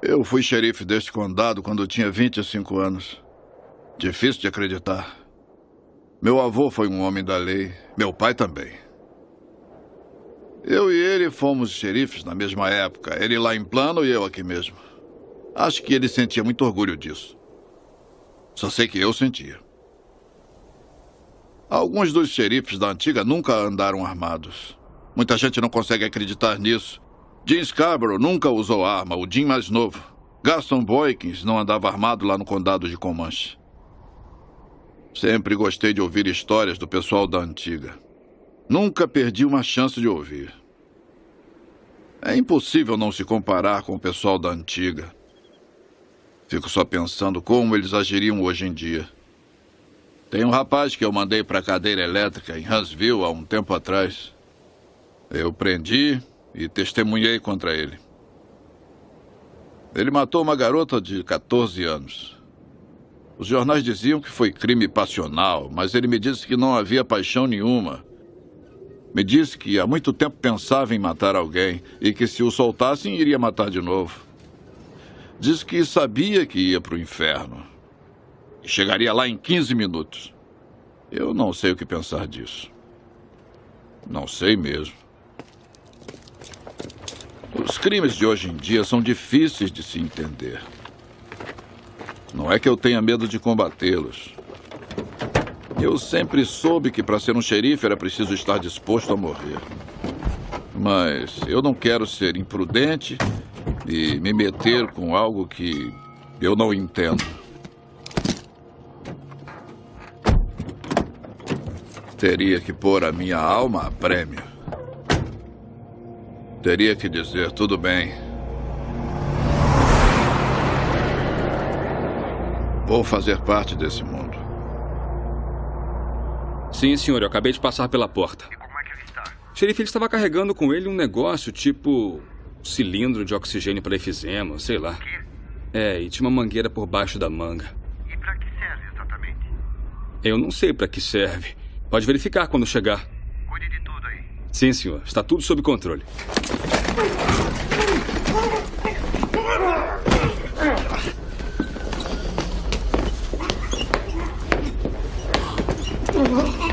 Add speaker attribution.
Speaker 1: Eu fui xerife deste condado quando tinha 25 anos. Difícil de acreditar. Meu avô foi um homem da lei, meu pai também. Eu e ele fomos xerifes na mesma época, ele lá em plano e eu aqui mesmo. Acho que ele sentia muito orgulho disso. Só sei que eu sentia. Alguns dos xerifes da antiga nunca andaram armados. Muita gente não consegue acreditar nisso. Jim Scarborough nunca usou arma, o Jim mais novo. Gaston Boykins não andava armado lá no condado de Comanche. Sempre gostei de ouvir histórias do pessoal da antiga. Nunca perdi uma chance de ouvir. É impossível não se comparar com o pessoal da antiga. Fico só pensando como eles agiriam hoje em dia. Tem um rapaz que eu mandei para a cadeira elétrica em Huntsville há um tempo atrás. Eu prendi e testemunhei contra ele. Ele matou uma garota de 14 anos. Os jornais diziam que foi crime passional, mas ele me disse que não havia paixão nenhuma. Me disse que há muito tempo pensava em matar alguém e que se o soltassem iria matar de novo. Disse que sabia que ia para o inferno. E chegaria lá em 15 minutos. Eu não sei o que pensar disso. Não sei mesmo. Os crimes de hoje em dia são difíceis de se entender. Não é que eu tenha medo de combatê-los. Eu sempre soube que para ser um xerife era preciso estar disposto a morrer. Mas eu não quero ser imprudente e me meter com algo que eu não entendo. Teria que pôr a minha alma a prêmio. Teria que dizer tudo bem. Vou fazer parte desse mundo.
Speaker 2: Sim, senhor, eu acabei de passar pela porta.
Speaker 3: E como é que ele está?
Speaker 2: O xerife ele estava carregando com ele um negócio tipo cilindro de oxigênio para efizema, sei lá.
Speaker 3: quê?
Speaker 2: É, e tinha uma mangueira por baixo da manga.
Speaker 3: E pra que serve exatamente?
Speaker 2: Eu não sei para que serve. Pode verificar quando chegar. Sim, senhor. Está tudo sob controle. Oh,